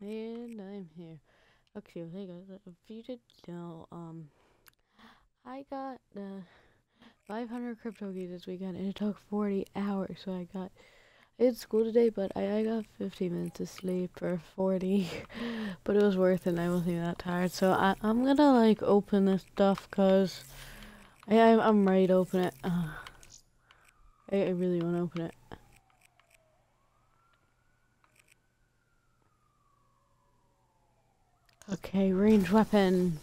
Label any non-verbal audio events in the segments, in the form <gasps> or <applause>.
And I'm here. Okay, hey guys, if you didn't know, um, I got uh, 500 crypto keys this weekend, and it took 40 hours, so I got, I had school today, but I, I got 50 minutes of sleep, or 40, <laughs> but it was worth it, and I wasn't that tired, so I, I'm gonna, like, open this stuff, cause I, I'm, I'm ready to open it. Uh, I, I really want to open it. Okay, range weapon.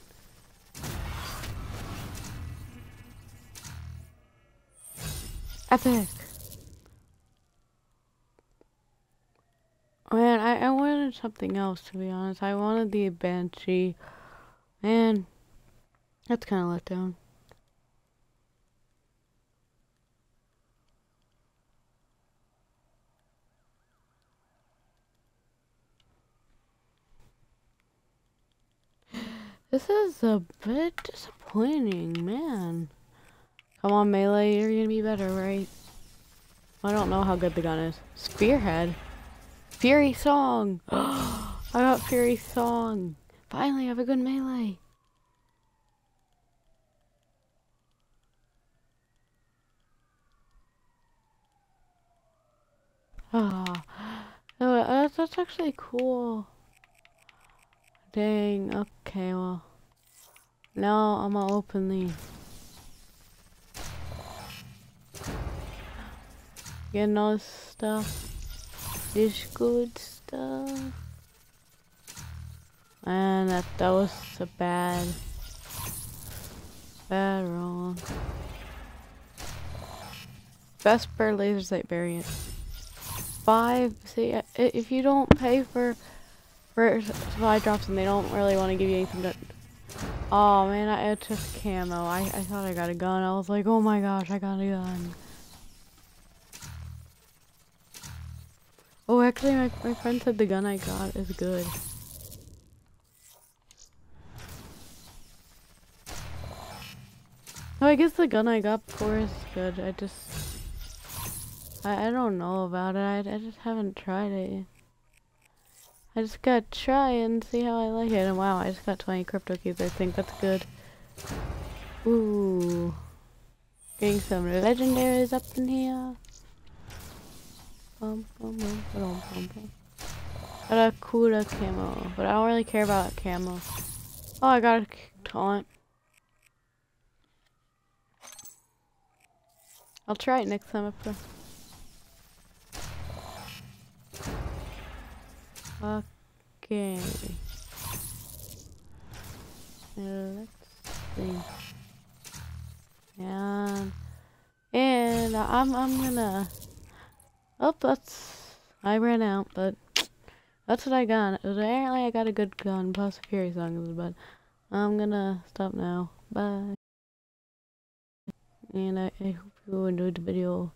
Epic. Man, I, I wanted something else to be honest. I wanted the Banshii. Man, that's kind of let down. This is a bit disappointing, man. Come on, Melee, you're gonna be better, right? I don't know how good the gun is. Spearhead. Fury Song! <gasps> I got Fury Song! Finally, I have a good melee! Ah, oh, that's, that's actually cool. Dang, okay, well. Now I'm gonna open these. Getting all this stuff. This good stuff. And that, that was a bad, bad wrong. Vesper laser sight variant. Five, see, if you don't pay for for supply drops and they don't really want to give you anything to oh man I it's just camo. I, I thought I got a gun. I was like oh my gosh I got a gun. Oh actually my, my friend said the gun I got is good. Oh, I guess the gun I got before is good. I just... I, I don't know about it. I, I just haven't tried it I just gotta try and see how I like it. And wow, I just got 20 crypto keys. I think that's good. Ooh. Getting some legendaries up in here. Bum, bum, bum, bum, bum, bum. Got a cooler camo, but I don't really care about camo. Oh, I got a taunt. I'll try it next time there. Okay. let's see. And and I'm I'm gonna. Oh, that's I ran out, but that's what I got. Apparently, I got a good gun plus a Fury song, but I'm gonna stop now. Bye. And I, I hope you enjoyed the video.